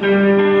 Música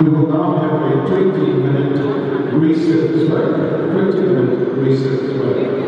We will now have a 20-minute research break. 20-minute research break.